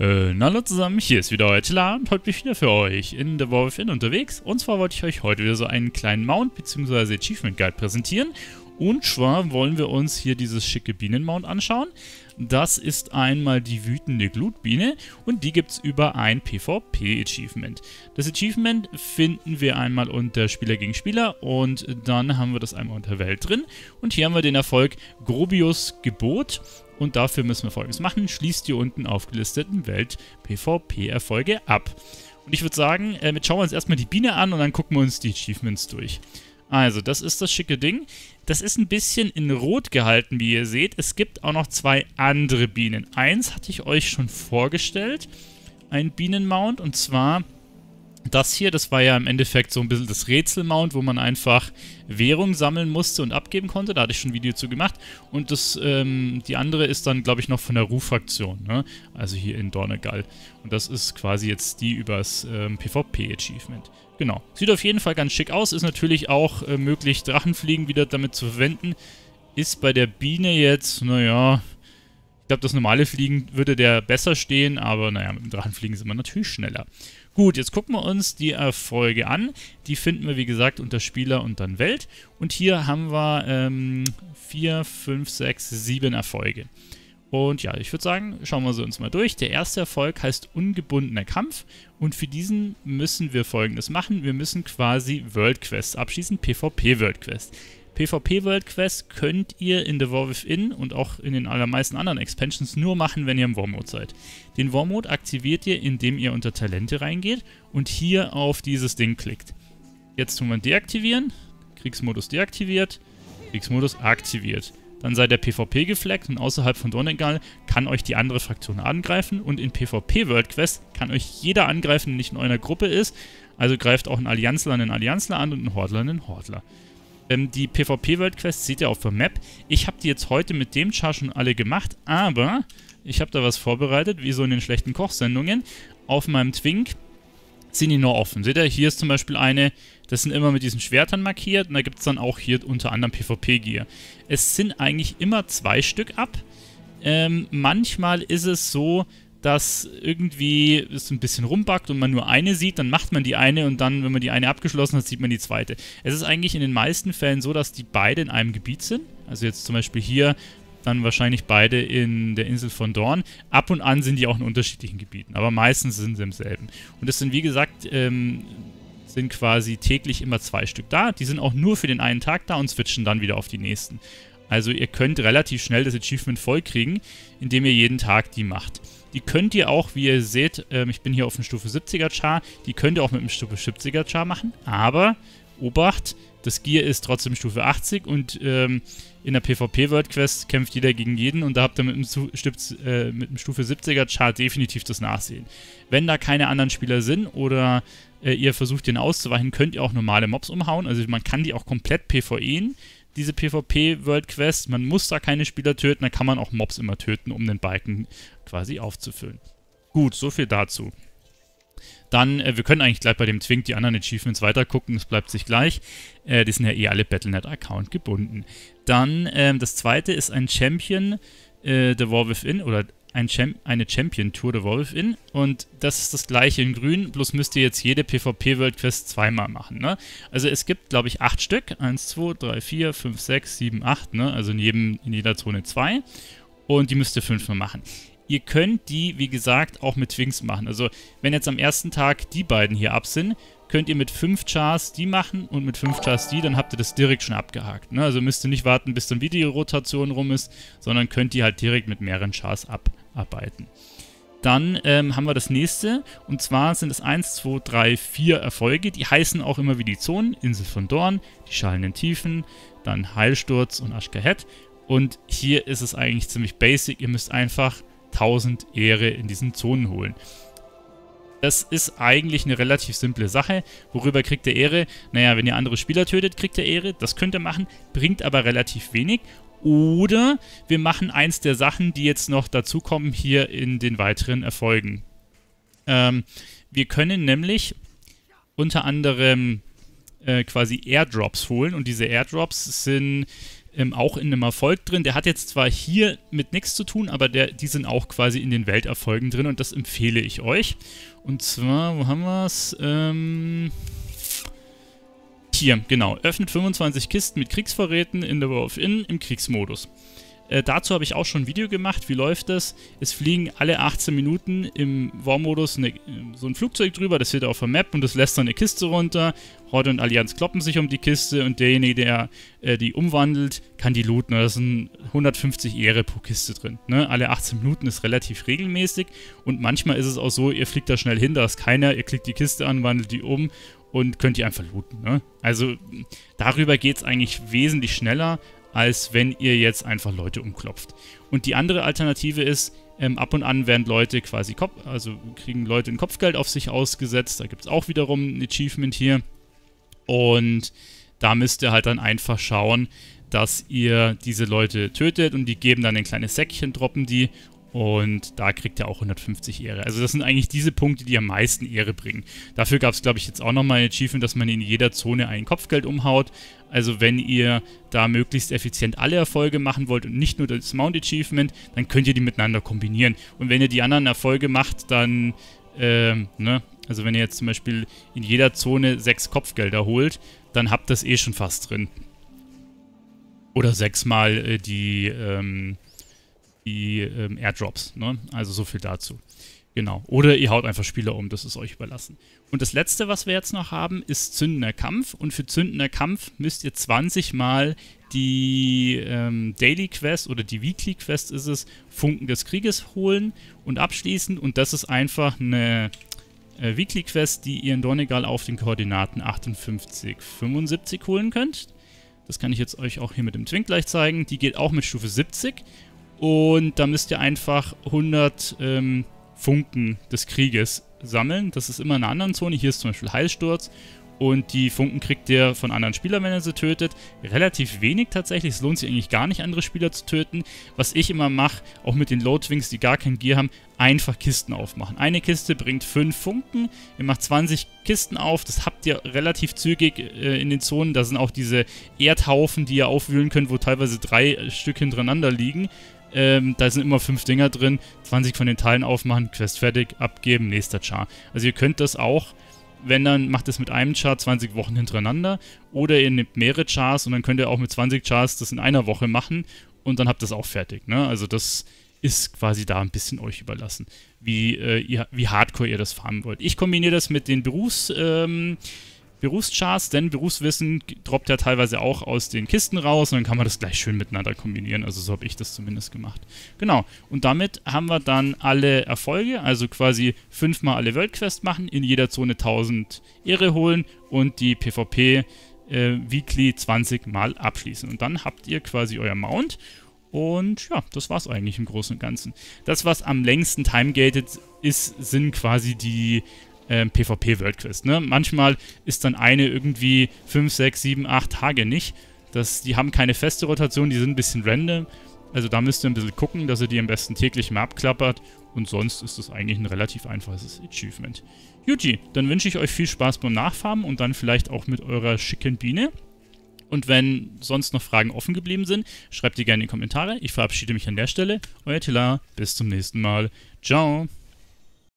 Äh, hallo zusammen, hier ist wieder euer Tila und heute bin ich wieder für euch in The War Within unterwegs. Und zwar wollte ich euch heute wieder so einen kleinen Mount bzw. Achievement Guide präsentieren. Und zwar wollen wir uns hier dieses schicke Bienenmount anschauen. Das ist einmal die wütende Glutbiene und die gibt es über ein PvP-Achievement. Das Achievement finden wir einmal unter Spieler gegen Spieler und dann haben wir das einmal unter Welt drin. Und hier haben wir den Erfolg Grobius Gebot und dafür müssen wir folgendes machen. Schließt die unten aufgelisteten Welt-PvP-Erfolge ab. Und ich würde sagen, äh, jetzt schauen wir uns erstmal die Biene an und dann gucken wir uns die Achievements durch. Also, das ist das schicke Ding. Das ist ein bisschen in Rot gehalten, wie ihr seht. Es gibt auch noch zwei andere Bienen. Eins hatte ich euch schon vorgestellt. Ein Bienenmount. Und zwar das hier, das war ja im Endeffekt so ein bisschen das Rätselmount, wo man einfach Währung sammeln musste und abgeben konnte. Da hatte ich schon ein Video zu gemacht. Und das, ähm, die andere ist dann, glaube ich, noch von der Ruf-Fraktion, ne? Also hier in Dornegal. Und das ist quasi jetzt die übers ähm, PvP-Achievement. Genau. Sieht auf jeden Fall ganz schick aus. Ist natürlich auch äh, möglich, Drachenfliegen wieder damit zu verwenden. Ist bei der Biene jetzt, naja, ich glaube, das normale Fliegen würde der besser stehen, aber naja, mit dem Drachenfliegen ist man natürlich schneller. Gut, jetzt gucken wir uns die Erfolge an. Die finden wir, wie gesagt, unter Spieler und dann Welt. Und hier haben wir 4, 5, 6, 7 Erfolge. Und ja, ich würde sagen, schauen wir sie uns mal durch. Der erste Erfolg heißt ungebundener Kampf und für diesen müssen wir folgendes machen. Wir müssen quasi World Quests abschließen, PvP World Quest. PvP World Quest könnt ihr in The War Within und auch in den allermeisten anderen Expansions nur machen, wenn ihr im War Mode seid. Den War Mode aktiviert ihr, indem ihr unter Talente reingeht und hier auf dieses Ding klickt. Jetzt tun wir deaktivieren, Kriegsmodus deaktiviert, Kriegsmodus aktiviert. Dann seid ihr PvP gefleckt und außerhalb von Donegal kann euch die andere Fraktion angreifen und in PvP World Quest kann euch jeder angreifen, der nicht in eurer Gruppe ist. Also greift auch ein Allianzler einen Allianzler an und ein Hordler einen Hordler. Ähm, die PvP-World Quest seht ihr auf der Map. Ich habe die jetzt heute mit dem Char schon alle gemacht, aber ich habe da was vorbereitet, wie so in den schlechten Kochsendungen. Auf meinem Twink sind die nur offen. Seht ihr, hier ist zum Beispiel eine, das sind immer mit diesen Schwertern markiert und da gibt es dann auch hier unter anderem PvP-Gear. Es sind eigentlich immer zwei Stück ab. Ähm, manchmal ist es so, dass irgendwie es ein bisschen rumbackt und man nur eine sieht, dann macht man die eine und dann, wenn man die eine abgeschlossen hat, sieht man die zweite. Es ist eigentlich in den meisten Fällen so, dass die beide in einem Gebiet sind. Also jetzt zum Beispiel hier dann wahrscheinlich beide in der Insel von Dorn. Ab und an sind die auch in unterschiedlichen Gebieten, aber meistens sind sie im selben. Und das sind, wie gesagt, ähm, sind quasi täglich immer zwei Stück da. Die sind auch nur für den einen Tag da und switchen dann wieder auf die nächsten. Also ihr könnt relativ schnell das Achievement vollkriegen, indem ihr jeden Tag die macht. Die könnt ihr auch, wie ihr seht, ähm, ich bin hier auf dem Stufe 70er Char, die könnt ihr auch mit dem Stufe 70er Char machen, aber Obacht, das Gear ist trotzdem Stufe 80 und ähm, in der PvP World Quest kämpft jeder gegen jeden und da habt ihr mit dem, Stütz, äh, mit dem Stufe 70er Char definitiv das Nachsehen. Wenn da keine anderen Spieler sind oder äh, ihr versucht den auszuweichen, könnt ihr auch normale Mobs umhauen, also man kann die auch komplett PvEen diese PvP-World Quest. Man muss da keine Spieler töten, da kann man auch Mobs immer töten, um den Balken quasi aufzufüllen. Gut, so viel dazu. Dann, äh, wir können eigentlich gleich bei dem Twink die anderen Achievements weitergucken, es bleibt sich gleich. Äh, die sind ja eh alle Battlenet-Account gebunden. Dann, ähm, das zweite ist ein Champion, äh, The War Within, oder ein Cham eine Champion Tour de Wolf in und das ist das gleiche in grün, bloß müsst ihr jetzt jede PvP World Quest zweimal machen, ne? Also es gibt, glaube ich, acht Stück. Eins, zwei, drei, vier, fünf, sechs, sieben, acht, ne? Also in, jedem, in jeder Zone zwei. Und die müsst ihr fünfmal machen. Ihr könnt die, wie gesagt, auch mit Twinks machen. Also wenn jetzt am ersten Tag die beiden hier ab sind, könnt ihr mit 5 Chars die machen und mit 5 Chars die, dann habt ihr das direkt schon abgehakt. Ne? Also müsst ihr nicht warten, bis dann Videorotation rum ist, sondern könnt ihr halt direkt mit mehreren Chars abarbeiten. Dann ähm, haben wir das nächste und zwar sind es 1, 2, 3, 4 Erfolge. Die heißen auch immer wie die Zonen. Insel von Dorn, die schallenden Tiefen, dann Heilsturz und Ashkahet. Und hier ist es eigentlich ziemlich basic. Ihr müsst einfach 1000 Ehre in diesen Zonen holen. Das ist eigentlich eine relativ simple Sache. Worüber kriegt ihr Ehre? Naja, wenn ihr andere Spieler tötet, kriegt ihr Ehre. Das könnt ihr machen, bringt aber relativ wenig. Oder wir machen eins der Sachen, die jetzt noch dazukommen hier in den weiteren Erfolgen. Ähm, wir können nämlich unter anderem äh, quasi Airdrops holen und diese Airdrops sind ähm, auch in einem Erfolg drin. Der hat jetzt zwar hier mit nichts zu tun, aber der, die sind auch quasi in den Welterfolgen drin und das empfehle ich euch. Und zwar, wo haben wir es? Ähm, hier, genau. Öffnet 25 Kisten mit Kriegsvorräten in der War of In im Kriegsmodus. Äh, dazu habe ich auch schon ein Video gemacht. Wie läuft das? Es fliegen alle 18 Minuten im War-Modus so ein Flugzeug drüber, das steht auf der Map und das lässt dann eine Kiste runter. Horde und Allianz kloppen sich um die Kiste und derjenige, der äh, die umwandelt, kann die looten. Da sind 150 Ehre pro Kiste drin. Ne? Alle 18 Minuten ist relativ regelmäßig und manchmal ist es auch so, ihr fliegt da schnell hin, da ist keiner, ihr klickt die Kiste an, wandelt die um und könnt die einfach looten. Ne? Also darüber geht es eigentlich wesentlich schneller, als wenn ihr jetzt einfach Leute umklopft. Und die andere Alternative ist, ähm, ab und an werden Leute quasi, Kopf, also kriegen Leute ein Kopfgeld auf sich ausgesetzt. Da gibt es auch wiederum ein Achievement hier. Und da müsst ihr halt dann einfach schauen, dass ihr diese Leute tötet und die geben dann ein kleines Säckchen, droppen die und da kriegt er auch 150 Ehre. Also das sind eigentlich diese Punkte, die am meisten Ehre bringen. Dafür gab es, glaube ich, jetzt auch nochmal ein Achievement, dass man in jeder Zone ein Kopfgeld umhaut. Also wenn ihr da möglichst effizient alle Erfolge machen wollt und nicht nur das Mount Achievement, dann könnt ihr die miteinander kombinieren. Und wenn ihr die anderen Erfolge macht, dann, ähm, ne, also wenn ihr jetzt zum Beispiel in jeder Zone sechs Kopfgelder holt, dann habt das eh schon fast drin. Oder sechsmal äh, die, ähm, die ähm, Airdrops. Ne? Also so viel dazu. Genau. Oder ihr haut einfach Spieler um, das ist euch überlassen. Und das letzte, was wir jetzt noch haben, ist zündender Kampf. Und für zündender Kampf müsst ihr 20 Mal die ähm, Daily Quest oder die Weekly Quest ist es, Funken des Krieges holen und abschließen. Und das ist einfach eine äh, Weekly Quest, die ihr in Donegal auf den Koordinaten 58, 75 holen könnt. Das kann ich jetzt euch auch hier mit dem Twink gleich zeigen. Die geht auch mit Stufe 70 und da müsst ihr einfach 100 ähm, Funken des Krieges sammeln. Das ist immer in einer anderen Zone. Hier ist zum Beispiel Heilsturz. Und die Funken kriegt ihr von anderen Spielern, wenn er sie tötet. Relativ wenig tatsächlich. Es lohnt sich eigentlich gar nicht, andere Spieler zu töten. Was ich immer mache, auch mit den Loadwings, die gar kein Gear haben, einfach Kisten aufmachen. Eine Kiste bringt 5 Funken. Ihr macht 20 Kisten auf. Das habt ihr relativ zügig äh, in den Zonen. Da sind auch diese Erdhaufen, die ihr aufwühlen könnt, wo teilweise drei Stück hintereinander liegen. Ähm, da sind immer fünf Dinger drin. 20 von den Teilen aufmachen, Quest fertig, abgeben, nächster Char. Also ihr könnt das auch, wenn dann macht es mit einem Char 20 Wochen hintereinander. Oder ihr nehmt mehrere Chars und dann könnt ihr auch mit 20 Chars das in einer Woche machen und dann habt ihr es auch fertig. Ne? Also das ist quasi da ein bisschen euch überlassen, wie, äh, ihr, wie hardcore ihr das farmen wollt. Ich kombiniere das mit den Berufs... Ähm, Berufscharts, denn Berufswissen droppt ja teilweise auch aus den Kisten raus und dann kann man das gleich schön miteinander kombinieren. Also so habe ich das zumindest gemacht. Genau. Und damit haben wir dann alle Erfolge, also quasi fünfmal alle Worldquest machen, in jeder Zone 1000 Ehre holen und die PvP äh, Weekly 20 Mal abschließen. Und dann habt ihr quasi euer Mount und ja, das war es eigentlich im Großen und Ganzen. Das, was am längsten timegated ist, sind quasi die ähm, PvP World Quest. Ne? Manchmal ist dann eine irgendwie 5, 6, 7, 8 Tage nicht. Das, die haben keine feste Rotation, die sind ein bisschen random. Also da müsst ihr ein bisschen gucken, dass ihr die am besten täglich mal abklappert. Und sonst ist das eigentlich ein relativ einfaches Achievement. Yuji, dann wünsche ich euch viel Spaß beim Nachfarmen und dann vielleicht auch mit eurer schicken Biene. Und wenn sonst noch Fragen offen geblieben sind, schreibt die gerne in die Kommentare. Ich verabschiede mich an der Stelle. Euer Tila, bis zum nächsten Mal. Ciao.